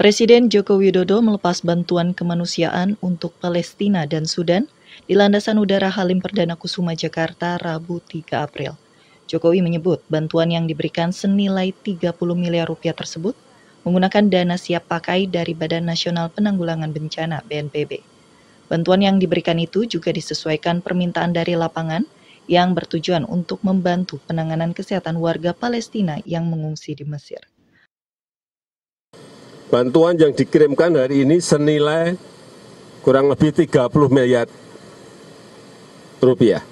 Presiden Joko Widodo melepas bantuan kemanusiaan untuk Palestina dan Sudan di landasan udara Halim Perdana Kusuma Jakarta Rabu 3 April. Jokowi menyebut bantuan yang diberikan senilai 30 miliar rupiah tersebut menggunakan dana siap pakai dari Badan Nasional Penanggulangan Bencana BNPB. Bantuan yang diberikan itu juga disesuaikan permintaan dari lapangan yang bertujuan untuk membantu penanganan kesehatan warga Palestina yang mengungsi di Mesir. Bantuan yang dikirimkan hari ini senilai kurang lebih 30 miliar rupiah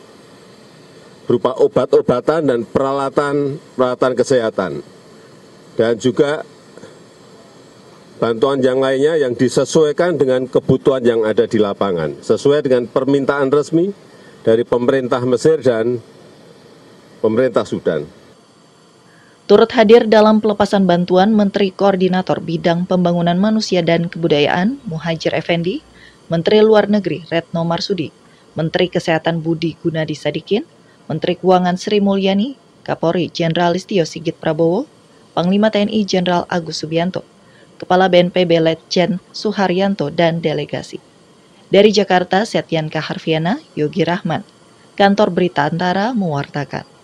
berupa obat-obatan dan peralatan peralatan kesehatan dan juga bantuan yang lainnya yang disesuaikan dengan kebutuhan yang ada di lapangan sesuai dengan permintaan resmi dari pemerintah Mesir dan pemerintah Sudan. Turut hadir dalam pelepasan bantuan Menteri Koordinator Bidang Pembangunan Manusia dan Kebudayaan Muhajir Effendi, Menteri Luar Negeri Retno Marsudi, Menteri Kesehatan Budi Gunadi Sadikin, Menteri Keuangan Sri Mulyani, Kapolri Jenderal Listio Sigit Prabowo, Panglima TNI Jenderal Agus Subianto, Kepala BNPB Letjen Suharyanto, dan delegasi. Dari Jakarta, Setyan Kaharfiana, Yogi Rahman, Kantor Berita Antara mewartakan.